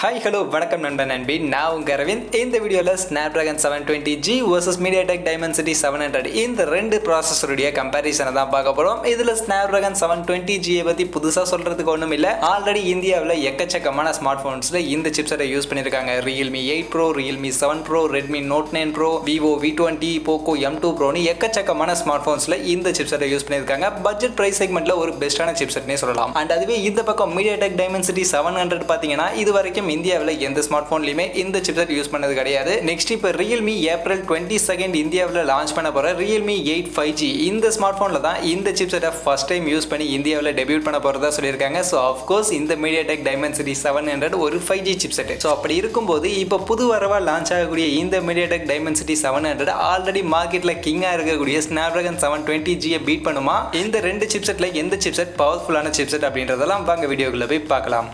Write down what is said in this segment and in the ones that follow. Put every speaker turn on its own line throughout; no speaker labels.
Hi hello வணக்கம் நண்பன் நண்பி நான் உங்க அரவிந்த். இந்த வீடியோவில் Snapdragon seven twenty G versus MediaTek Dimensity seven hundred இந்த ரெண்டு ப்ராசஸருடைய கம்பேரிசனை தான் பார்க்க போகிறோம் இதில் ஸ்னாப் ட்ராகன் செவன் டுவெண்ட்டி ஜியை பற்றி புதுசாக சொல்கிறதுக்கு ஒன்றும் இல்லை. ஆல்ரெடி இந்தியாவில் எக்கச்சக்கமான ஸ்மார்ட் ஃபோன்ஸில் இந்த சிப்செட்டை யூஸ் பண்ணியிருக்காங்க. Realme eight pro Realme seven pro Redmi note nine pro Vivo V twenty Poco M two ப்ரோன்னு எக்கச்சக்கமான ஸ்மார்ட் ஃபோன்ஸில் இந்த சிப்செட்டை யூஸ் பண்ணியிருக்காங்க. பட்ஜெட் ப்ரைஸ் செக்மெண்ட்டில் ஒரு பெஸ்ட்டான சிப்செட்னே சொல்லலாம். அண்ட் அதுவே இந்த பக்கம் மீடியாடெக் சிட்டி செவன் ஹண்ட்ரட் பார்த்தீங்கன்னா இது வரைக்கும் இந்தியாவில் எந்த ஸ்மார்ட் ஃபோன்லையுமே இந்த சிப்செட் யூஸ் பண்ணது கிடையாது. நெக்ஸ்ட் இப்போ ரியல்மி ஏப்ரல் டுவெண்ட்டி செகண்ட் இந்தியாவில் லான்ச் பண்ண போகிற ரியல்மி எயிட் ஃபைவ் ஜி இந்த ஸ்மார்ட் ஃபோனில் தான் இந்த சிப்செட்டை ஃபஸ்ட் டைம் யூஸ் பண்ணி இந்தியாவில் டெபியூட் பண்ண போகிறதா சொல்லியிருக்காங்க. ஸோ ஆஃப்கோர்ஸ் இந்த மீடியாடெக் டைமென்சிட்டி செவன் ஹண்ட்ரட் ஒரு ஃபைவ் ஜி சிப்செட் ஸோ அப்படி இருக்கும்போது இப்போ புது வரவாக லான்ச் ஆகக்கூடிய இந்த MediaTek Dimensity seven hundred already மார்க்கெட்டில் கிங்காக இருக்கக்கூடிய ஸ்னாப்ட்ராகன் செவன் டுவெண்ட்டி ஜியை பீட் பண்ணுமா? இந்த ரெண்டு சிப்செட்டில் எந்த சிப்செட் பவர்ஃபுல்லான சிப்செட் அப்படின்றதெல்லாம் வாங்க வீடியோக்குள்ளே போய் பார்க்கலாம்.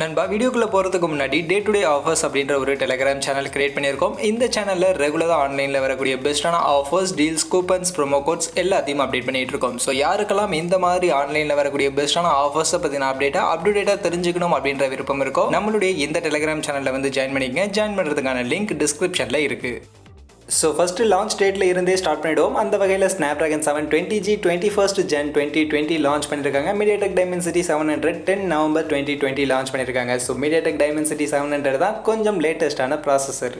நண்பா வீடியோக்குள்ளே போகிறதுக்கு முன்னாடி டே டு டே ஆஃபர்ஸ் அப்படின்ற ஒரு டெலிகிராம் சேனல் கிரியேட் பண்ணியிருக்கோம். இந்த சேனலில் ரெகுலராக ஆன்லைனில் வரக்கூடிய பெஸ்ட்டான offers deals coupons promo codes எல்லாத்தையும் அப்டேட் பண்ணிகிட்டு இருக்கோம். ஸோ யாருக்கெல்லாம் இந்த மாதிரி ஆன்லைனில் வரக்கூடிய பெஸ்ட்டான ஆஃபர்ஸை பற்றின அப்டேட்டாக அப்டேட்டாக தெரிஞ்சுக்கணும் அப்படின்ற விருப்பம் இருக்கோ நம்மளுடைய இந்த டெலிகிராம் சேனலில் வந்து ஜாயின் பண்ணிக்கங்க. ஜாயின் பண்ணுறதுக்கான லிங்க் டிஸ்கிரிப்ஷனில் இருக்குது ஸோ ஃபஸ்ட்டு லான்ச் டேட்டில் இருந்தே ஸ்டார்ட் பண்ணிவிடுவோம் அந்த வகையில் Snapdragon seven twenty G twenty first Jan twenty twenty launch பண்ணியிருக்காங்க MediaTek Dimensity seven hundred ten November twenty twenty launch பண்ணியிருக்காங்க so MediaTek Dimensity seven hundred தான் கொஞ்சம் லேட்டஸ்ட்டான processor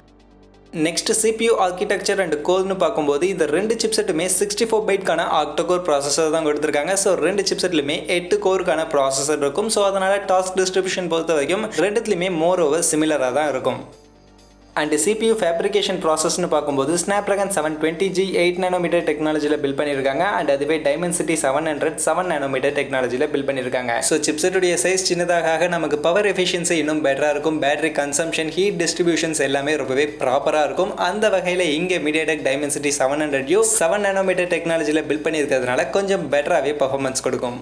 next CPU architecture and கோல்னு பார்க்கும்போது இந்த ரெண்டு சிப்செட்டுமே சிக்ஸ்டி ஃபோர் பைட்கான octa core processor தான் கொடுத்துருக்காங்க. ஸோ ரெண்டு சிப்செட்லையுமே எட்டு கோருக்கான ப்ராசஸர் இருக்கும். ஸோ அதனால் டாஸ்க் டிஸ்ட்ரிபியூஷன் பொறுத்த வரைக்கும் ரெண்டுத்துலையுமே மோர் ஓவர் சிமிலராக தான் இருக்கும். அண்ட் சிபியூ ஃபேப்ரிகேஷன் ப்ராசஸ்னு பார்க்கும்போது Snapdragon seven twenty G eight nanometer டெக்னாலஜியில் பில் பண்ணியிருக்காங்க அண்ட் அதுவே Dimensity seven hundred seven nanometer டெக்னாலஜியில் பில் பண்ணியிருக்காங்க ஸோ சிப்ஸெட்டுடைய சைஸ் சின்னதாக நமக்கு பவர் எஃபிஷியன்சி இன்னும் பெட்டராக இருக்கும். பேட்டரி கன்சம்ஷன் ஹீட் டிஸ்ட்ரிபியூஷன்ஸ் எல்லாமே ரொம்பவே ப்ராப்பராக இருக்கும். அந்த வகையில் இங்கே MediaTek city seven hundred U seven nanometer டெக்னாலஜியில் பில் பண்ணியிருக்கிறதுனால கொஞ்சம் பெட்டராகவே பர்ஃபார்மன்ஸ் கொடுக்கும்.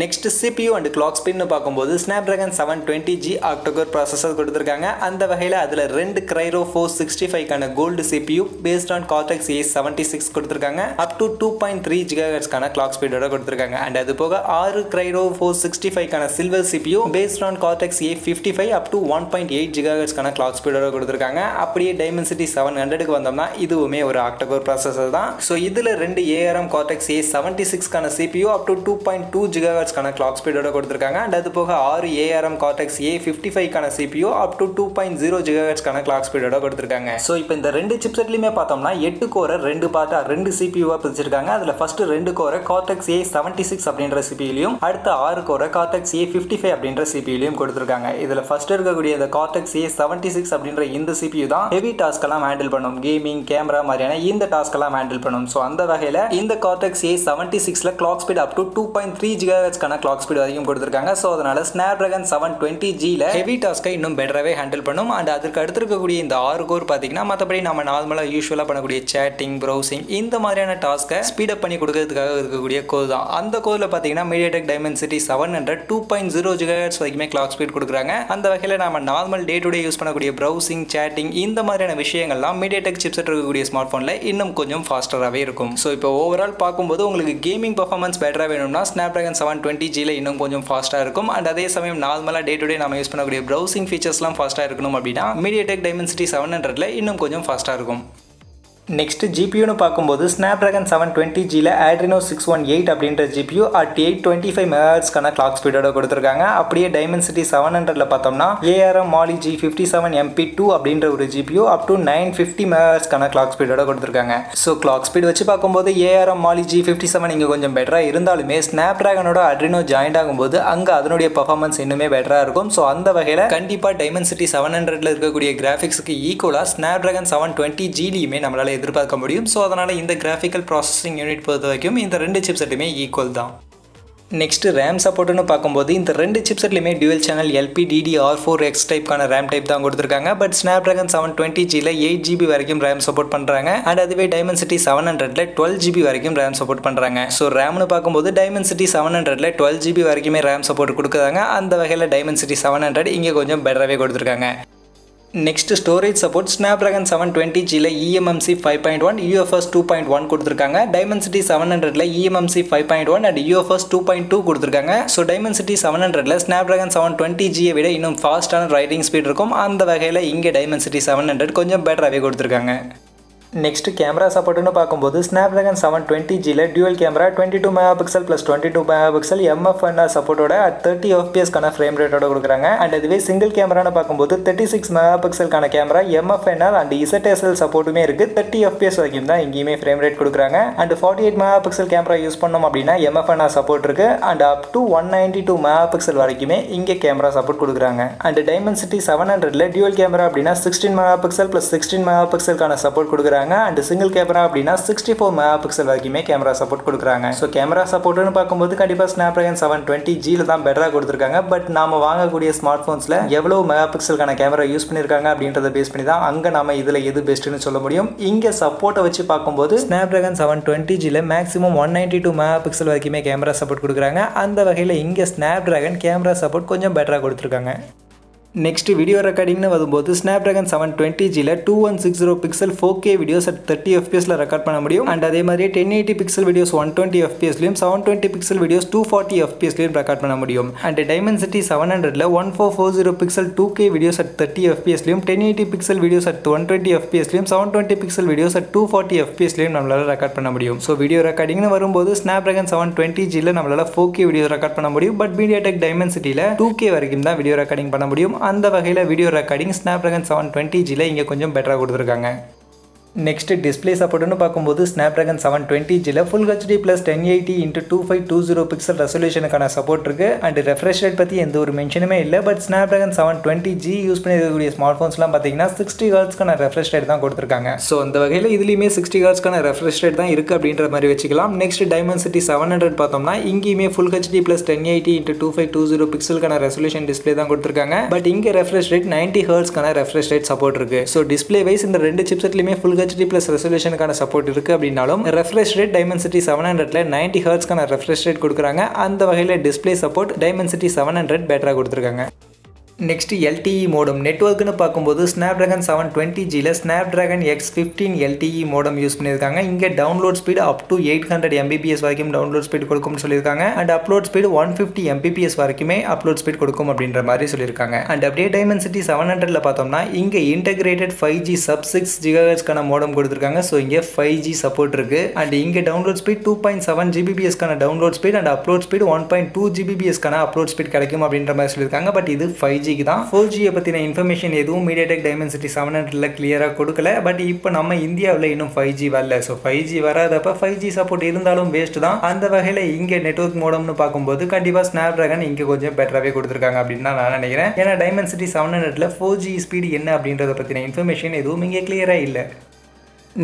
நெக்ஸ்ட் சிபியூ அண்ட் கிளாக் ஸ்பீட்னு பார்க்கும்போது Snapdragon seven twenty G octacore processor கொடுத்துருக்காங்க. அந்த வகையில் அதில் ரெண்டு Kryo four sixty ஃபைவ்க்கான gold CPU based on Cortex A seventy six கொடுத்துருக்காங்க. Up to two point three ஜிகாஹெட்ஸ்க்கான clock ஸ்பீடோட கொடுத்துருக்காங்க. அண்ட் அது போக ஆறு Kryo four sixty ஃபைவ்க்கான silver CPU based on Cortex A fifty five up to one point eight ஜிகாஹெட்ஸ்க்கான clock ஸ்பீடோட கொடுத்துருக்காங்க. அப்படியே Dimensity seven ஹண்ட்ரடுக்கு வந்தோம்னா இதுவுமே ஒரு ஆக்டோகோர் ப்ராசஸர் தான். ஸோ இதில் ரெண்டு ARM Cortex A seventy சிக்ஸ்க்கான CPU up to two point two giga ஜிகாஹர்ட்ஸ்க்கான clock ஸ்பீடோட கொடுத்துருக்காங்க. அண்ட் அது போக ஆறு ARM Cortex A fifty ஃபைவ்க்கான CPU up to two point zero ஜிகாஹர்ட்ஸ்க்கான clock ஸ்பீடோட கொடுத்துருக்காங்க. ஸோ இப்போ இந்த ரெண்டு சிப்செட்லையுமே பார்த்தோம்னா எட்டு கோரை ரெண்டு பார்ட்டா ரெண்டு சிபியூவாக பிரிச்சிருக்காங்க. அதில் ஃபர்ஸ்ட் ரெண்டு கோரை கார்டெக்ஸ் ஏ செவன்ட்டி சிக்ஸ் அப்படின்ற சிபியூலையும் அடுத்த ஆறு கோரை கார்டெக்ஸ் ஏ ஃபிஃப்டி ஃபைவ் அப்படின்ற சிபியூலையும் கொடுத்துருக்காங்க. இதில் ஃபர்ஸ்ட் இருக்கக்கூடிய இந்த கார்டெக்ஸ் ஏ செவன்ட்டி சிக்ஸ் அப்படின்ற இந்த சிபியூ தான் ஹெவி டாஸ்க் எல்லாம் ஹேண்டில் பண்ணும். கேமிங் கேமரா மாதிரியான இந்த டாஸ்க் எல்லாம் ஹேண்டில் பண்ணும். ஸோ அந்த வகையில் இந்த கார்டெக்ஸ் ஏ செவன்ட்டி சிக்ஸில் clock speed up to two point three ஜிகாஹெட்ஸ்க்கான clock speed வரைக்கும் கொடுத்துருக்காங்க. ஸோ அதனால ஸ்னாப் ட்ராகன் செவன் டுவெண்ட்டி ஜியில் ஹெவி டாஸ்க்கை இன்னும் பெட்டராகவே ஹேண்டில் பண்ணும். அண்ட் அதுக்கு அடுத்திருக்கக்கூடிய இந்த ஆறு கோர் பார்த்தீங்கன்னா மற்றபடி நம்ம நார்மலாக யூஸ்வலாக பண்ணக்கூடிய சேட்டிங் ப்ரௌசிங் இந்த மாதிரியான டாஸ்க்கை ஸ்பீடப் பண்ணி கொடுக்கறதுக்காக இருக்கக்கூடிய கோர் தான். அந்த கோரில் பார்த்தீங்கன்னா MediaTek Dimensity seven hundred two point zero gigahertz வரைக்குமே கிளாக் ஸ்பீட் கொடுக்குறாங்க. அந்த வகையில் நம்ம normal day to day use பண்ணக்கூடிய ப்ரௌசிங் சேட்டிங் இந்த மாதிரியான விஷயங்கள்லாம் மீடியாடெக் சிப்செட் இருக்கக்கூடிய ஸ்மார்ட் ஃபோனில் இன்னும் கொஞ்சம் ஃபாஸ்டராகவே இருக்கும். ஸோ இப்போ ஓவரால் பார்க்கும்போது உங்களுக்கு கேமிங் பர்ஃபார்மன்ஸ் பெட்டராக வேணும்னா ஸ்னாப் ட்ராகன் செவன் டுவெண்ட்டி ஜியில் இன்னும் கொஞ்சம் ஃபாஸ்ட்டாக இருக்கும். அண்ட் அதே சமயம் நார்மலாக டே டு டே நம்ம யூஸ் பண்ணக்கூடிய ப்ரௌசிங் ஃபீச்சர்ஸ்லாம் ஃபாஸ்ட்டாக இருக்கணும் அப்படின்னா மீடியாடெக் டைமென்சிட்டி செவன் ஹண்ட்ரட்ல இன்னும் கொஞ்சம் ஃபாஸ்ட்டாக இருக்கும். நெக்ஸ்ட்டு ஜிபியூன்னு பார்க்கும்போது ஸ்னாப் ட்ராகன் செவன் டுவெண்ட்டி ஜியில் ஆட்ரினோ சிக்ஸ் ஒன் எயிட் அப்படின்ற GPU at eight twenty five மெகாட்ஸ்க்கான clock ஸ்பீடோட கொடுத்துருக்காங்க. அப்படியே டைமென்சிட்டி செவன் ஹண்ட்ரட்ல பார்த்தோம்னா ARM Mali G fifty seven MP two அப்படின்ற ஒரு GPU up to nine fifty மெகாட்ஸ்க்கான clock ஸ்பீடோட கொடுத்துருக்காங்க. ஸோ கிளாக் ஸ்பீட் வச்சு பார்க்கும்போது ARM Mali G fifty seven இங்கே கொஞ்சம் பெட்டராக இருந்தாலுமே ஸ்னாப் ட்ராகனோட அட்ரினோ ஜாயின்ட் ஆகும்போது அங்கே அதனுடைய பர்ஃபார்மன்ஸ் இன்னுமே பெட்டராக இருக்கும். ஸோ அந்த வகையில் கண்டிப்பாக டைமென்சிட்டி செவன் ஹண்ட்ரட்ல இருக்கக்கூடிய கிராஃபிக்ஸுக்கு ஈக்குவலாக ஸ்னாப் ட்ராகன் செவன் டுவெண்ட்டி ஜிலியுமே நம்மளால் எதிர்பார்க்க முடியும். ஸோ அதனால் இந்த கிராஃபிக்கல் ப்ராசஸிங் யூனிட் பொறுத்த வரைக்கும் இந்த ரெண்டு சிப்செட்டுமே ஈக்குவல் தான். நெக்ஸ்ட் ரேம் சப்போர்ட்னு பார்க்கும்போது இந்த ரெண்டு சிப்செட்லையுமே dual channel LP DD R four X டைப்க்கான RAM type தான் கொடுத்துருக்காங்க. But Snapdragon seven twenty ஜியில் எயிட் ஜிபி வரைக்கும் ரேம் சப்போர்ட் பண்ணுறாங்க அண்ட் அதுவே டைமண்ட் சிட்டி செவன் ஹண்ட்ரட்ல டுவெல் ஜிபி வரைக்கும் ரேம் சப்போர்ட் பண்ணுறாங்க ஸோ ரேம்னு பார்க்கும்போது டைமென்சிட்டி செவன் ஹண்ட்ரட்ல டுவெல் ஜிபி வரைக்குமே ரேம் சப்போர்ட் கொடுக்குறாங்க. அந்த வகையில் டைமென்சிட்டி செவன் ஹண்ட்ரட் இங்கே கொஞ்சம் பெட்டராகவே கொடுத்துருக்காங்க. Next storage support Snapdragon seven twenty ஜியில் eMMC five point one UFS two point one கொடுத்துருக்காங்க. டைமென்சிட்டி செவன் ஹண்ட்ரட்ல eMMC five point one and UFS two point two கொடுத்துருக்காங்க. ஸோ டைமென்சிட்டி செவன் ஹண்ட்ரட்ல Snapdragon seven twenty ஜியை விட இன்னும் ஃபாஸ்ட்டான riding speed இருக்கும். அந்த வகையில் இங்கே டைமென்சிட்டி செவன் ஹண்ட்ரட் கொஞ்சம் பெட்டராகவே கொடுத்துருக்காங்க. நெக்ஸ்ட் கேமரா சப்போர்ட்டுன்னு பார்க்கும்போது Snapdragon seven twenty ஜியில் dual camera twenty two megapixel plus twenty two megapixel MFNR சப்போர்ட்டோட அட் தேர்ட்டி எஃபிஎஸ்க்கான ஃப்ரேம் ரேட்டோட கொடுக்குறாங்க. அண்ட் அதுவே சிங்கிள் கேமரான்னு பார்க்கும்போது தேர்ட்டி சிக்ஸ் மெகா பிக்சல்க்கான கேமரா எம்எஃப்என்ஆர் அண்ட் இசட்எஸ்எல் சப்போர்ட்டுமே இருக்குது தேர்ட்டி எஃபிஎஸ் வரைக்கும் தான் இங்கேயுமே ஃப்ரேம் ரேட் கொடுக்குறாங்க. And forty eight megapixel camera use பண்ணோம் அப்படின்னா எம்எஃப்என்ஆர் சப்போர்ட் இருக்குது and up to one ninety two pixel வரைக்குமே இங்கே கேமரா சப்போர்ட் கொடுக்குறாங்க. அண்ட் டைமென்சிட்டி செவன் ஹண்ட்ரட்ல டியூவல் கேமரா அப்படின்னா sixteen megapixel plus sixteen mega பிக்சல்க்கான சப்போர்ட் கொடுக்குறாங்க. அண்ட் சிங்கிள் கேமரா அப்படின்னா சிக்ஸ்டி ஃபோர் மெகா பிக்சல் வரைக்குமே கேமரா சப்போர்ட் கொடுக்குறாங்க. ஸோ கேமரா சப்போர்ட்னு பார்க்கும்போது கண்டிப்பாக ஸ்னாப் ட்ராகன் செவன் டுவெண்ட்டி ஜியில் தான் பெட்டராக கொடுத்துருக்காங்க. பட் நாம வாங்கக்கூடிய ஸ்மார்ட் ஃபோன்ஸில் எவ்வளோ மெகா பிக்சலுக்கான கேமரா யூஸ் பண்ணியிருக்காங்க அப்படின்றத பேஸ் பண்ணி தான் அங்கே நம்ம இதில் எது பெஸ்ட்டுன்னு சொல்ல முடியும். இங்கே சப்போர்ட்டை வச்சு பார்க்கும்போது Snapdragon seven twenty ஜியில் maximum one ninety two megapixel வரைக்குமே கேமரா சப்போர்ட் கொடுக்குறாங்க. அந்த வகையில் இங்கே ஸ்னாப் ட்ராகன் கேமரா சப்போர்ட் கொஞ்சம் பெட்டராக கொடுத்துருக்காங்க. நெக்ஸ்ட் வீடியோ ரெக்கார்டிங்னு வரும்போது Snapdragon seven twenty ஜியில் two one six zero pixel four K videos at thirty எஃபிஎஸில் record பண்ண முடியும். அண்ட் அதே மாதிரி ten eighty pixel videos one twenty எஃபிஎஸ்லையும் seven twenty pixel videos two forty எஃபிஎஸ்லையும் record பண்ண முடியும். And Dimensity seven ஹண்ட்ரட்ல one four four zero pixel two K videos at thirty எஃபிஎஸ்லையும் ten eighty pixel videos at one twenty எஃபிஎஸ்லையும் seven twenty pixel videos at two forty எஃபிஎஸ்லையும் நம்மளால record பண்ண முடியும். So video ரெக்கார்டிங்னு வரும்போது Snapdragon seven twenty ஜியில் நம்மளால four K video record பண்ண முடியும். But MediaTek டைமென்சிட்டியில் டூ கே வரைக்கும் தான் வீடியோ ரெக்கார்டிங் பண்ண முடியும். அந்த வகையில் video recording Snapdragon seven twenty ஜியில் இங்கே கொஞ்சம் பெட்டராக கொடுத்துருக்காங்க. நெக்ஸ்ட் டிஸ்பிளே சப்போர்ட்னு பார்க்கும்போது Snapdragon seven twenty ஜியில் full HD plus ten eighty into two five two zero pixel ரெசல்யூஷனுக்கான support இருக்குது அண்ட் ரெஃப்ரெஷ் ரேட் பற்றி எந்த ஒரு மென்ஷனுமே இல்லை. But Snapdragon seven twenty G use பண்ணிருக்கக்கூடிய smart ஃபோன்ஸ்லாம் பார்த்தீங்கன்னா சிக்ஸ்டி ஹர்ட்ஸ்க்கான ரெஃப்ரெஷ் ரேட் தான் கொடுத்துருக்காங்க. ஸோ அந்த வகையில் இதுலேயுமே சிக்ஸ்டி ஹர்ட்ஸ்க்கான ரெஃப்ரெஷ் ரேட் தான் இருக்குது அப்படின்ற மாதிரி வச்சுக்கலாம். Next Dimensity seven hundred பார்த்தோம்னா இங்கேயுமே full HD plus ten eighty into two five two zero பிக்சலுக்கான resolution display தான் கொடுத்துருக்காங்க. பட் இங்கே ரெஃப்ரெஷ் ரேட் நைன்ட்டி ஹர்ட்ஸ்க்கான ரெஃப்ரெஷ் ரேட் சப்போர்ட் இருக்குது ஸோ டிஸ்பிளே வைஸ் இந்த ரெண்டு சிப்செட்லையுமே ஃபுல் ஹெச்டி ப்ளஸ் ரெசல்யூஷனுக்கான சப்போர்ட் இருக்குது அப்படின்னாலும் ரெஃப்ரெஷ் ரேட் டைமென்சிட்டி செவன் ஹண்ட்ரட்ல நைன்டி ஹர்ட்ஸ்க்கான ரெஃப்ரெஷ் ரேட் கொடுக்குறாங்க. அந்த வகையில் display support Dimensity seven hundred பெட்டராக கொடுத்துருக்காங்க. நெக்ஸ்ட் எல்டிஇ மோடம் நெட்ஒர்க்னு பார்க்கும்போது Snapdragon seven twenty ஜியில் Snapdragon X fifteen LTE modem use பண்ணியிருக்காங்க. இங்கே download speed up to eight hundred Mbps வரைக்கும் டவுன்லோட் ஸ்பீட் கொடுக்கும்னு சொல்லியிருக்காங்க. And upload speed one fifty Mbps வரைக்குமே அப்லோட் ஸ்பீட் கொடுக்கும் அப்படின்ற மாதிரி சொல்லியிருக்காங்க. அண்ட் அப்படியே சிட்டி செவன் ஹண்ட்ரட்ல பார்த்தோம்னா இங்கே integrated five G sub six ஜிகாஹெட்ஸ்க்கான modem கொடுத்துருக்காங்க. ஸோ இங்கே ஃபைவ் ஜி சப்போர்ட் இருக்கு. அண்ட் இங்கே download speed two point seven ஜிபிபிஎஸ்க்கான download speed and upload speed one point two ஜிபிபிஎஸ்க்கான upload speed கிடைக்கும் அப்படின்ற மாதிரி சொல்லியிருக்காங்க. பட் இது ஃபைவ் ஜிக்கு தான். ஃபோர் ஜியை பற்றின இன்ஃபர்மேஷன் எதுவும் மீடியாடெக் டைமென்சிட்டி செவன் ஹண்ட்ரட்ல கிளியராக கொடுக்கல. பட் இப்போ நம்ம இந்தியாவில் இன்னும் ஃபைவ் ஜி வரல. ஸோ ஃபைவ் ஜி வராதப்ப ஃபைவ் ஜி சப்போர்ட் இருந்தாலும் வேஸ்ட் தான். அந்த வகையில் இங்கே நெட்ஒர்க் மோடம்னு பார்க்கும்போது கண்டிப்பாக ஸ்னாப் ட்ராகன் இங்கே கொஞ்சம் பெட்டராகவே கொடுத்துருக்காங்க அப்படின்னு தான் நான் நினைக்கிறேன். ஏன்னா டைமென்சிட்டி செவன் ஹண்ட்ரட்ல ஃபோர் ஜி ஸ்பீடு என்ன அப்படின்றத பற்றின இன்ஃபர்மேஷன் எதுவும் இங்கே கிளியராக இல்லை.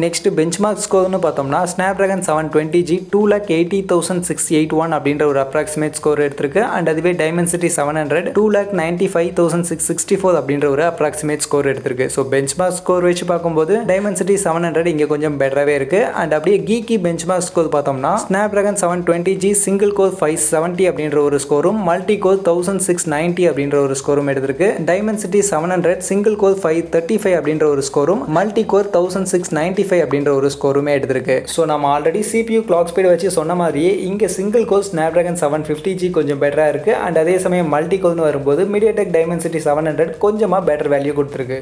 நெக்ஸ்ட் பெஞ்ச்மார்க் ஸ்கோர்னு பார்த்தோம்னா Snapdragon seven twenty G two lakh eighty thousand six eight one அப்படின்ற ஒரு அப்ராக்சிமேட் ஸ்கோர் எடுத்திருக்கு. அண்ட் அதுவே Dimensity seven hundred two lakh ninety five thousand six sixty four அப்படின்ற ஒரு அப்ராக்சிமேட் ஸ்கோர் எடுத்திருக்கு. ஸோ பெஞ்ச் மார்க் ஸ்கோர் வச்சு பார்க்கும்போது Dimensity seven hundred இங்கே கொஞ்சம் பெட்டராகவே இருக்கு. அண்ட் அப்படியே கீக்கி பெஞ்ச்மார்க் ஸ்கோர் பார்த்தோம்னா Snapdragon seven twenty G single core five seventy அப்படின்ற ஒரு ஸ்கோரும் multi core thousand six ninety அப்படின்ற ஒரு ஸ்கோரும் எடுத்திருக்கு. Dimensity seven hundred single core five thirty five அப்படின்ற ஒரு ஸ்கோரும் multi core thousand six ninety five அப்படின்ற ஒரு ஸ்கோருமே எடுத்திருக்கு. ஸோ நம்ம ஆல்ரெடி சிபியூ கிளாக் ஸ்பீட் வச்சு சொன்ன மாதிரியே இங்கே single core Snapdragon seven fifty G கொஞ்சம் பெட்டராக இருக்குது அண்ட் அதே சமயம் மல்டி கோர்னு வரும்போது மீடியாடெக் டைமென்சிட்டி செவன் ஹண்ட்ரட் கொஞ்சமாக பெட்டர் வேல்யூ கொடுத்துருக்கு.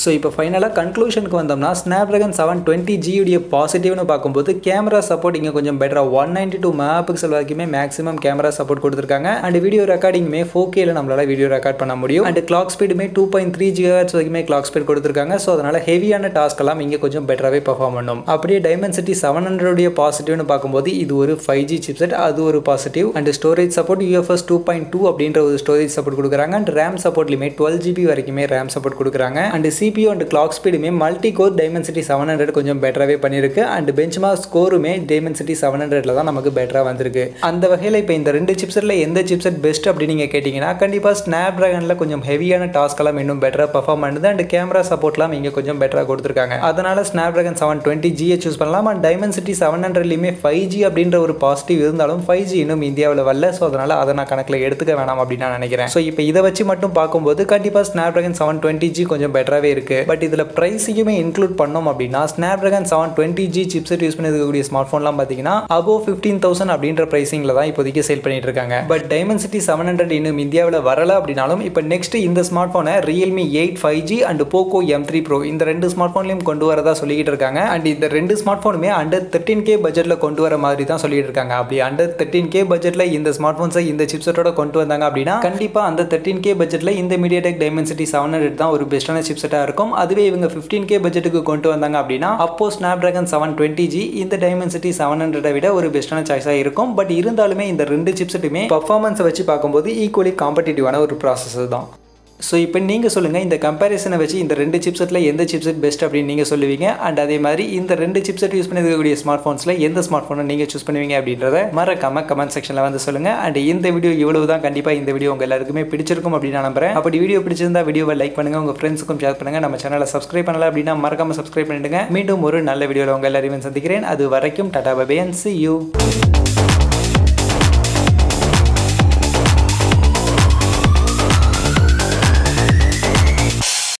ஸோ இப்போ ஃபைனலாக கன்க்ளூஷனுக்கு வந்தோம்னா ஸ்னாப் ட்ராகன் செவன் டுவெண்ட்டி ஜியுடைய பாசிட்டிவ்னு பார்க்கும்போது கேமரா சப்போர்ட் இங்கே கொஞ்சம் பெட்டராக one ninety two mega pixel வரைக்குமே மேக்ஸிமம் கேமரா சப்போர்ட் கொடுத்துருக்காங்க. அண்ட் வீடியோ ரெக்கார்டிங்குமே ஃபோர் கேல நம்மளால வீடியோ ரெக்கார்ட் பண்ண முடியும். அண்ட் கிளாக் ஸ்பீடுமே டூ பாயிண்ட் த்ரீ ஜிஹெச் வரைக்குமே கிளாக் ஸ்பீட் கொடுத்துருக்காங்க. ஸோ அதனால் ஹெவியான டாஸ்க் எல்லாம் இங்கே கொஞ்சம் பெட்டராகவே பர்ஃபார்ம் பண்ணும். அப்படியே டைமண்ட் சிட்டி செவன் ஹண்ட்ரடுடைய பாசிட்டிவ்னு பார்க்கும்போது இது ஒரு ஃபைவ் ஜி சிப்செட் அது ஒரு positive and storage support UFS two point two அப்படின்ற ஒரு ஸ்டோரேஜ் சப்போர்ட் கொடுக்குறாங்க. அண்ட் ரேம் சப்போர்ட்லையுமே டுவெல் ஜிபி வரைக்குமே ரேம் சப்போர்ட் கொடுக்குறாங்க. And CPU and clock ஸ்பீடுமே multi core Dimensity seven hundred கொஞ்சம் பெட்டராகவே பண்ணியிருக்கு. அண்ட் பெஞ்ச்மார்க் ஸ்கோருமே டைமென்சிட்டி செவன் ஹண்ட்ரட்ல தான் நமக்கு பெட்டராக வந்திருக்கு. அந்த வகையில் இப்போ இந்த ரெண்டு சிப்செட்டில் எந்த சிப்செட் பெஸ்ட் அப்படின்னு நீங்கள் கேட்டிங்கன்னா கண்டிப்பாக ஸ்னாப் ட்ராகனில் கொஞ்சம் ஹெவியான டாஸ்க்கெல்லாம் இன்னும் பெட்டராக பர்ஃபார்ம் பண்ணுது. அண்ட் கேமரா சப்போர்ட்லாம் இங்கே கொஞ்சம் பெட்டராக கொடுத்துருக்காங்க. அதனால் ஸ்னாப் ட்ராகன் செவன் டுவெண்ட்டி ஜியை சூஸ் பண்ணலாம். அண்ட் டைமென்சிட்டி செவன் ஹண்ட்ரட்லையுமே ஃபைவ் ஜி அப்படின்ற ஒரு பாசிட்டிவ் இருந்தாலும் ஃபைவ் ஜி இன்னும் இந்தியாவில் வரல. ஸோ அதனால் அதை நான் கணக்கில் எடுத்துக்க வேணாம் அப்படின்னு நான் நினைக்கிறேன். ஸோ இப்போ இதை வச்சு மட்டும் பார்க்கும்போது கண்டிப்பாக Snapdragon seven twenty G கொஞ்சம் பெட்டராகவே இருக்கு. பட் இதில் ப்ரைஸையுமே இன்க்ளூட் பண்ணோம் அப்படின்னா Snapdragon seven twenty G chipset use பண்ணிருக்கக்கூடிய smart ஃபோன்லாம் பார்த்தீங்கன்னா அபோவ் ஃபிஃப்டீன் தௌசண்ட் அப்படின்ற ப்ரைஸிங்கில் தான் இப்போதைக்கு சேல் பண்ணிட்டு இருக்காங்க. பட் டைமென்சிட்டி செவன் ஹண்ட்ரட் இன்னும் இந்தியாவில் வரல அப்படின்னாலும் இப்போ நெக்ஸ்ட் இந்த ஸ்மார்ட் ஃபோனை Realme eight five G and Poco M three pro இந்த ரெண்டு ஸ்மார்ட் ஃபோன்லையும் கொண்டு வரதா சொல்லிக்கிட்டு இருக்காங்க. அண்ட் இந்த ரெண்டு ஸ்மார்ட் ஃபோனுமே அண்டர் தேர்ட்டின் கே பட்ஜெட்டில் கொண்டு வர மாதிரி தான் சொல்லிட்டு இருக்காங்க. அப்படி அண்டர் தேர்ட்டின் கே பட்ஜெட்டில் இந்த ஸ்மார்ட் ஃபோன்ஸை இந்த சிப்செட்டோட கொண்டு வந்தாங்க அப்படின்னா கண்டிப்பாக அந்த தேர்ட்டின் கே பட்ஜெட்டில் இந்த மீடியாடெக் டைமென்சிட்டி செவன் ஹண்ட்ரட் தான் ஒரு பெஸ்ட்டான சிப்செட்டாக இருக்கும். அதுவே இவங்க ஃபிஃப்டீன் கே பட்ஜெட்டுக்கு கொண்டு வந்தாங்க அப்படின்னா அப்போ Snapdragon seven twenty G இந்த டைமென்சிட்டி செவன் ஹண்ட்ரடை விட ஒரு பெஸ்ட்டான சாய்ஸாக இருக்கும். பட் இருந்தாலுமே இந்த ரெண்டு சிப்செட்டுமே பர்ஃபார்மன்ஸை வச்சு பார்க்கும்போது ஈக்குவலி காம்படிட்டிவான ஒரு ப்ராசஸர் தான். ஸோ இப்போ நீங்கள் சொல்லுங்கள் இந்த கம்பேரிசனை வச்சு இந்த ரெண்டு சிப்செட்டில் எந்த சிப்செட் பெஸ்ட் அப்படின்னு நீங்கள் சொல்லுவீங்க? அண்ட் அதே மாதிரி இந்த ரெண்டு சிப்செட் யூஸ் பண்ணிருக்கக்கூடிய ஸ்மார்ட் ஃபோன்ஸில் எந்த ஸ்மார்ட் ஃபோனை நீங்கள் சூஸ் பண்ணுவீங்க அப்படின்றத மறக்காம கமெண்ட் செக்ஷனில் வந்து சொல்லுங்கள் அண்ட் இந்த வீடியோ இவ்வளவு தான் கண்டிப்பாக இந்த வீடியோ உங்கள் எல்லாருக்குமே பிடிச்சிருக்கும் அப்படின்னு நான் நம்புறேன். அப்படி வீடியோ பிடிச்சிருந்தா வீடியோவை லைக் பண்ணுங்கள் உங்கள் ஃப்ரெண்ட்ஸுக்கும் ஷேர் பண்ணுங்கள் நம்ம சேனலை சப்ஸ்கிரைப் பண்ணல அப்படின்னா மறக்காம சப்ஸ்கிரைப் பண்ணிடுங்க. மீண்டும் ஒரு நல்ல வீடியோவில் உங்கள் எல்லாரையும் சந்திக்கிறேன். அது வரைக்கும் Tata bye bye and see you